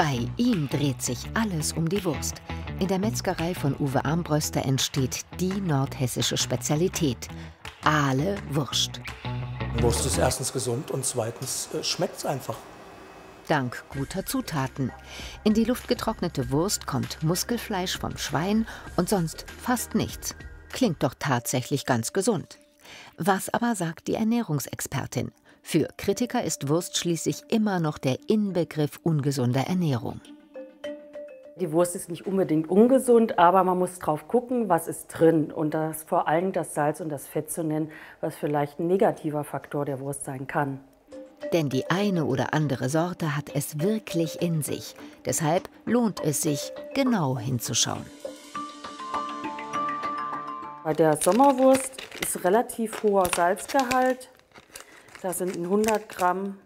Bei ihm dreht sich alles um die Wurst. In der Metzgerei von Uwe Armbröster entsteht die nordhessische Spezialität: Aale Wurst. Wurst ist erstens gesund und zweitens äh, schmeckt es einfach. Dank guter Zutaten. In die Luft getrocknete Wurst kommt Muskelfleisch vom Schwein und sonst fast nichts. Klingt doch tatsächlich ganz gesund. Was aber sagt die Ernährungsexpertin? Für Kritiker ist Wurst schließlich immer noch der Inbegriff ungesunder Ernährung. Die Wurst ist nicht unbedingt ungesund, aber man muss drauf gucken, was ist drin. Und das vor allem das Salz und das Fett zu nennen, was vielleicht ein negativer Faktor der Wurst sein kann. Denn die eine oder andere Sorte hat es wirklich in sich. Deshalb lohnt es sich, genau hinzuschauen. Bei der Sommerwurst ist relativ hoher Salzgehalt. Da sind in 100 Gramm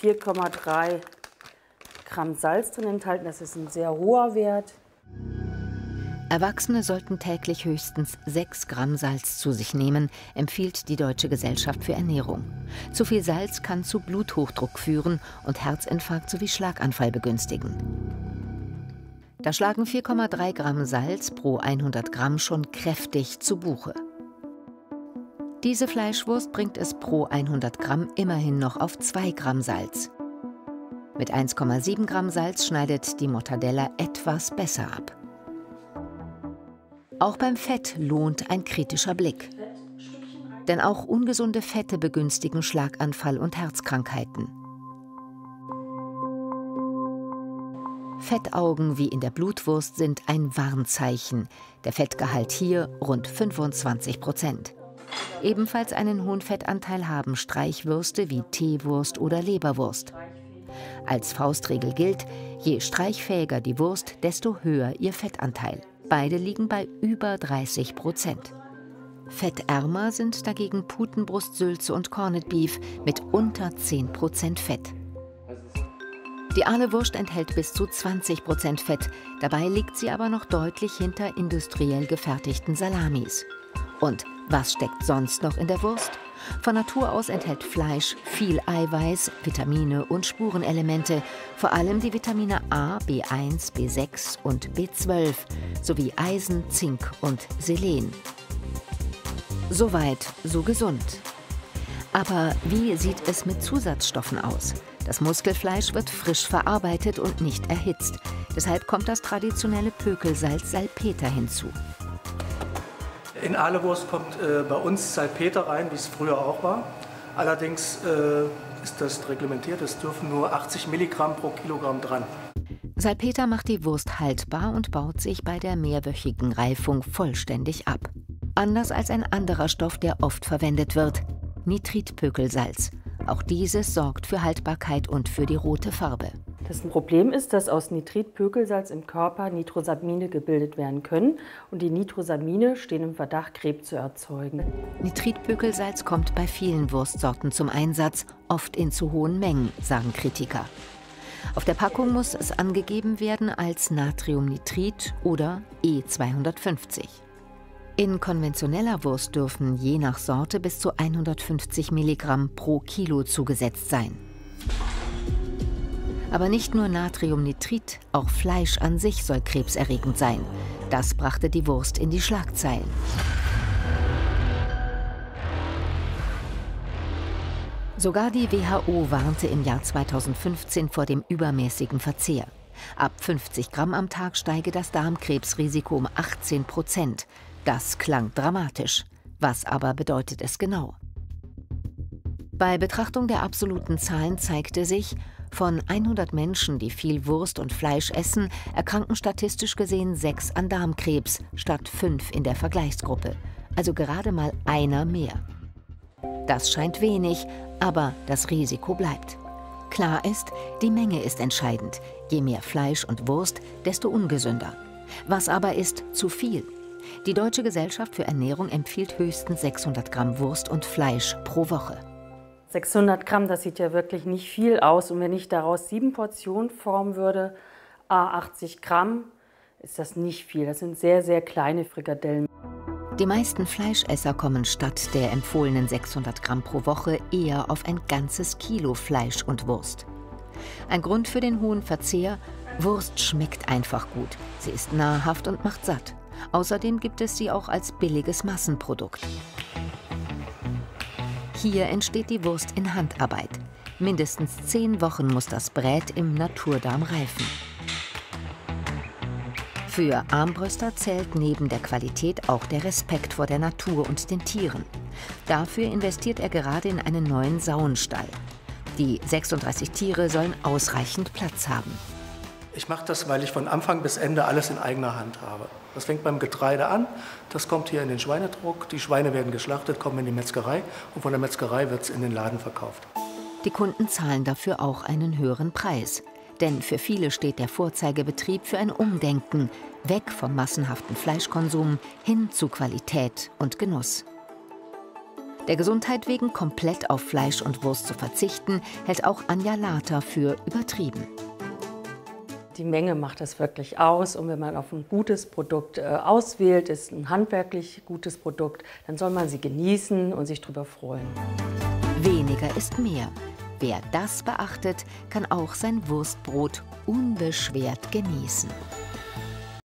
4,3 Gramm Salz drin enthalten. Das ist ein sehr hoher Wert. Erwachsene sollten täglich höchstens 6 Gramm Salz zu sich nehmen, empfiehlt die Deutsche Gesellschaft für Ernährung. Zu viel Salz kann zu Bluthochdruck führen und Herzinfarkt sowie Schlaganfall begünstigen. Da schlagen 4,3 Gramm Salz pro 100 Gramm schon kräftig zu Buche. Diese Fleischwurst bringt es pro 100 Gramm immerhin noch auf 2 Gramm Salz. Mit 1,7 Gramm Salz schneidet die Mortadella etwas besser ab. Auch beim Fett lohnt ein kritischer Blick. Denn auch ungesunde Fette begünstigen Schlaganfall und Herzkrankheiten. Fettaugen wie in der Blutwurst sind ein Warnzeichen. Der Fettgehalt hier rund 25 Prozent. Ebenfalls einen hohen Fettanteil haben Streichwürste wie Teewurst oder Leberwurst. Als Faustregel gilt, je streichfähiger die Wurst, desto höher ihr Fettanteil. Beide liegen bei über 30 Prozent. Fettärmer sind dagegen Putenbrustsülze und Corned Beef mit unter 10 Prozent Fett. Die Ahlewurst enthält bis zu 20 Prozent Fett, dabei liegt sie aber noch deutlich hinter industriell gefertigten Salamis. Und was steckt sonst noch in der Wurst? Von Natur aus enthält Fleisch viel Eiweiß, Vitamine und Spurenelemente, vor allem die Vitamine A, B1, B6 und B12 sowie Eisen, Zink und Selen. Soweit, so gesund. Aber wie sieht es mit Zusatzstoffen aus? Das Muskelfleisch wird frisch verarbeitet und nicht erhitzt. Deshalb kommt das traditionelle Pökelsalz Salpeter hinzu. In Ahlewurst kommt äh, bei uns Salpeter rein, wie es früher auch war. Allerdings äh, ist das reglementiert, es dürfen nur 80 Milligramm pro Kilogramm dran. Salpeter macht die Wurst haltbar und baut sich bei der mehrwöchigen Reifung vollständig ab. Anders als ein anderer Stoff, der oft verwendet wird, Nitritpökelsalz. Auch dieses sorgt für Haltbarkeit und für die rote Farbe. Das Problem ist, dass aus Nitritpökelsalz im Körper Nitrosamine gebildet werden können und die Nitrosamine stehen im Verdacht, Krebs zu erzeugen. Nitritpökelsalz kommt bei vielen Wurstsorten zum Einsatz, oft in zu hohen Mengen, sagen Kritiker. Auf der Packung muss es angegeben werden als Natriumnitrit oder E250. In konventioneller Wurst dürfen je nach Sorte bis zu 150 Milligramm pro Kilo zugesetzt sein. Aber nicht nur Natriumnitrit, auch Fleisch an sich soll krebserregend sein. Das brachte die Wurst in die Schlagzeilen. Sogar die WHO warnte im Jahr 2015 vor dem übermäßigen Verzehr. Ab 50 Gramm am Tag steige das Darmkrebsrisiko um 18 Prozent. Das klang dramatisch. Was aber bedeutet es genau? Bei Betrachtung der absoluten Zahlen zeigte sich, von 100 Menschen, die viel Wurst und Fleisch essen, erkranken statistisch gesehen sechs an Darmkrebs statt fünf in der Vergleichsgruppe. Also gerade mal einer mehr. Das scheint wenig, aber das Risiko bleibt. Klar ist, die Menge ist entscheidend. Je mehr Fleisch und Wurst, desto ungesünder. Was aber ist zu viel? Die Deutsche Gesellschaft für Ernährung empfiehlt höchstens 600 Gramm Wurst und Fleisch pro Woche. 600 Gramm, das sieht ja wirklich nicht viel aus. Und wenn ich daraus sieben Portionen formen würde, a 80 Gramm, ist das nicht viel. Das sind sehr, sehr kleine Frikadellen. Die meisten Fleischesser kommen statt der empfohlenen 600 Gramm pro Woche eher auf ein ganzes Kilo Fleisch und Wurst. Ein Grund für den hohen Verzehr, Wurst schmeckt einfach gut. Sie ist nahrhaft und macht satt. Außerdem gibt es sie auch als billiges Massenprodukt. Hier entsteht die Wurst in Handarbeit. Mindestens zehn Wochen muss das Brät im Naturdarm reifen. Für Armbrüster zählt neben der Qualität auch der Respekt vor der Natur und den Tieren. Dafür investiert er gerade in einen neuen Sauenstall. Die 36 Tiere sollen ausreichend Platz haben. Ich mache das, weil ich von Anfang bis Ende alles in eigener Hand habe. Das fängt beim Getreide an, das kommt hier in den Schweinedruck, die Schweine werden geschlachtet, kommen in die Metzgerei und von der Metzgerei wird es in den Laden verkauft. Die Kunden zahlen dafür auch einen höheren Preis. Denn für viele steht der Vorzeigebetrieb für ein Umdenken, weg vom massenhaften Fleischkonsum hin zu Qualität und Genuss. Der Gesundheit wegen komplett auf Fleisch und Wurst zu verzichten, hält auch Anja Later für übertrieben. Die Menge macht das wirklich aus. Und wenn man auf ein gutes Produkt äh, auswählt, ist ein handwerklich gutes Produkt, dann soll man sie genießen und sich darüber freuen. Weniger ist mehr. Wer das beachtet, kann auch sein Wurstbrot unbeschwert genießen.